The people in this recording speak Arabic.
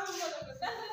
أول مرة